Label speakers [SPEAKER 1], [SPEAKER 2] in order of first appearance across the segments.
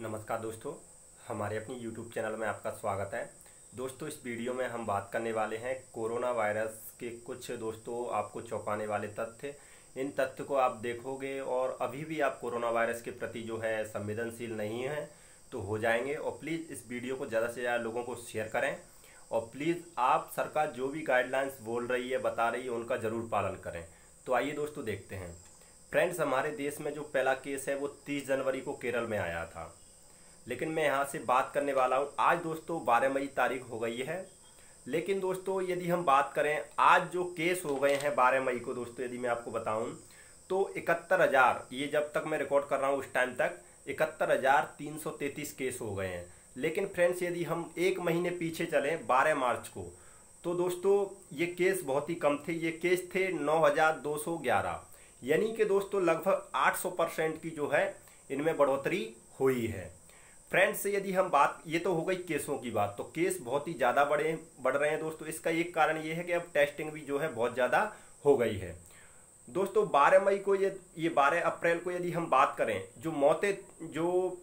[SPEAKER 1] नमस्कार दोस्तों, हमारे अपनी YouTube चैनल में आपका स्वागत है। दोस्तों, इस वीडियो में हम बात करने वाले हैं कोरोना वायरस के कुछ दोस्तों, आपको चौंकाने वाले तथ्य। इन तथ्य को आप देखोगे और अभी भी आप कोरोना वायरस के प्रति जो है संवेदनशील नहीं हैं तो हो जाएँगे। और प्लीज़ इस वीडियो को ज़्यादा से ज़्यादा लोगों को शेयर करें और प्लीज़ आप सरकार जो भी गाइडलाइंस बोल रही है, बता रही है, उनका ज़रूर पालन करें। तो आइए दोस्तों देखते हैं। फ्रेंड्स हमारे देश में जो पहला केस है, वो 30 जनवरी को केरल में आया था। लेकिन मैं यहाँ से बात करने वाला हूँ। आज दोस्तों 12 मई तारीख हो गई है। लेकिन दोस्तों, यदि हम बात करें, आज जो केस हो गए हैं 12 मई को दोस्तों, यदि मैं आपको बताऊँ तो इकहत्तर हज़ार, ये जब तक मैं रिकॉर्ड कर रहा हूँ उस टाइम तक, इकहत्तर हज़ार तीन सौ तैंतीस केस हो गए हैं। लेकिन फ्रेंड्स यदि हम एक महीने पीछे चलें बारह मार्च को तो दोस्तों, ये केस बहुत ही कम थे। ये केस थे नौ हज़ार दो सौ ग्यारह। यानी कि दोस्तों, लगभग 800 परसेंट की जो है, इनमें बढ़ोतरी हुई है। फ्रेंड्स यदि हम बात, ये तो हो गई केसों की बात तो केस बहुत ही ज़्यादा बढ़े बढ़ रहे हैं दोस्तों। इसका एक कारण ये है कि अब टेस्टिंग भी जो है बहुत ज़्यादा हो गई है। दोस्तों 12 मई को ये ये 12 अप्रैल को यदि हम बात करें, जो मौतें, जो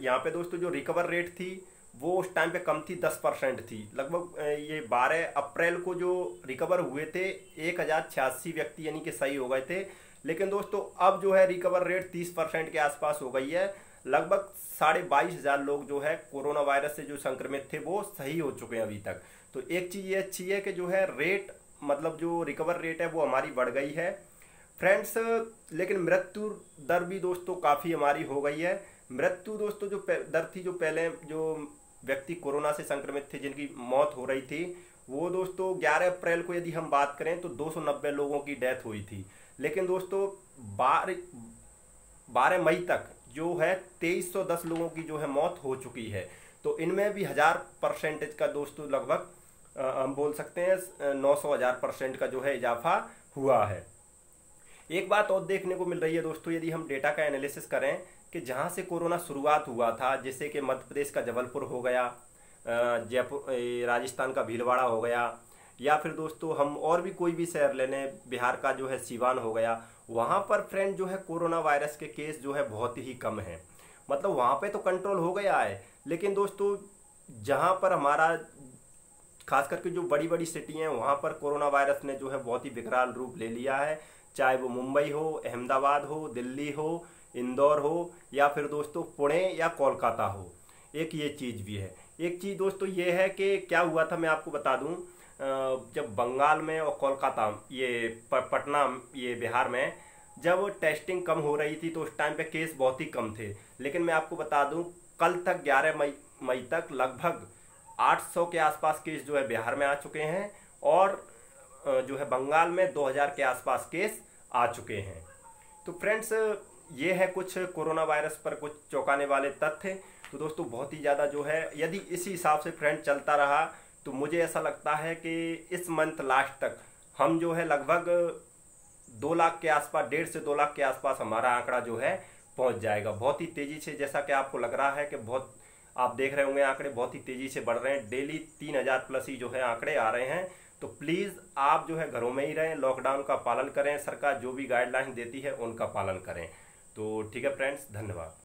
[SPEAKER 1] यहाँ पे दोस्तों जो रिकवर रेट थी, वो उस टाइम पे कम थी, दस परसेंट थी। लगभग ये बारह अप्रैल को जो रिकवर हुए थे, एक हज़ार छियासी व्यक्ति यानी कि सही हो गए थे। लेकिन दोस्तों, अब जो है रिकवर रेट तीस परसेंट के आसपास हो गई है। लगभग साढ़े बाईस हज़ार लोग जो है कोरोना वायरस से जो संक्रमित थे, वो सही हो चुके हैं अभी तक। तो एक चीज़ ये अच्छी है कि जो है रेट मतलब जो रिकवर रेट है, वो हमारी बढ़ गई है। फ्रेंड्स लेकिन मृत्यु दर भी दोस्तों काफ़ी हमारी हो गई है। मृत्यु दोस्तों, जो दर थी जो पहले जो व्यक्ति कोरोना से संक्रमित थे, जिनकी मौत हो रही थी, वो दोस्तों 11 अप्रैल को यदि हम बात करें तो 290 लोगों की डेथ हुई थी। लेकिन दोस्तों, बारह बारह मई तक जो है 2310 लोगों की जो है मौत हो चुकी है। तो इनमें भी हज़ार परसेंटेज का दोस्तों लगभग हम बोल सकते हैं नौ सौ हज़ार परसेंट का जो है इजाफा हुआ है। एक बात और देखने को मिल रही है दोस्तों, यदि हम डेटा का एनालिसिस करें कि जहाँ से कोरोना शुरुआत हुआ था, जैसे कि मध्य प्रदेश का जबलपुर हो गया जयपुर राजस्थान का भीलवाड़ा हो गया, या फिर दोस्तों हम और भी कोई भी शहर लेने, बिहार का जो है सीवान हो गया वहाँ पर फ्रेंड जो है कोरोना वायरस के केस जो है बहुत ही कम है। मतलब वहाँ पे तो कंट्रोल हो गया है, लेकिन दोस्तों, जहाँ पर हमारा, खास करके जो बड़ी बड़ी सिटी हैं, वहाँ पर कोरोना वायरस ने जो है बहुत ही विकराल रूप ले लिया है। चाहे वो मुंबई हो, अहमदाबाद हो, दिल्ली हो, इंदौर हो, या फिर दोस्तों पुणे या कोलकाता हो। एक ये चीज़ भी है। एक चीज़ दोस्तों ये है कि क्या हुआ था मैं आपको बता दूँ जब बंगाल में और कोलकाता, ये पटना, ये बिहार में, जब टेस्टिंग कम हो रही थी तो उस टाइम पे केस बहुत ही कम थे। लेकिन मैं आपको बता दूँ, कल तक 11 मई मई तक लगभग 800 के आसपास केस जो है बिहार में आ चुके हैं और जो है बंगाल में 2000 के आसपास केस आ चुके हैं। तो फ्रेंड्स, ये है कुछ कोरोना वायरस पर कुछ चौंकाने वाले तथ्य। तो दोस्तों, बहुत ही ज़्यादा जो है, यदि इसी हिसाब से फ्रेंड चलता रहा तो मुझे ऐसा लगता है कि इस मंथ लास्ट तक हम जो है लगभग दो लाख के आसपास, डेढ़ से दो लाख के आसपास हमारा आंकड़ा जो है पहुँच जाएगा। बहुत ही तेज़ी से जैसा कि आपको लग रहा है कि बहुत, आप देख रहे होंगे आंकड़े बहुत ही तेज़ी से बढ़ रहे हैं। डेली तीन हज़ार प्लस ही जो है आंकड़े आ रहे हैं। तो प्लीज़ आप जो है घरों में ही रहें, लॉकडाउन का पालन करें, सरकार जो भी गाइडलाइन देती है उनका पालन करें। तो ठीक है फ्रेंड्स, धन्यवाद।